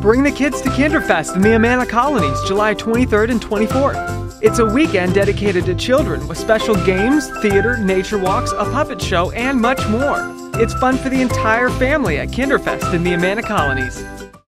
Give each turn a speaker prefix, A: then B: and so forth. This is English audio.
A: Bring the kids to Kinderfest in the Amana Colonies, July 23rd and 24th. It's a weekend dedicated to children with special games, theater, nature walks, a puppet show, and much more. It's fun for the entire family at Kinderfest in the Amana Colonies.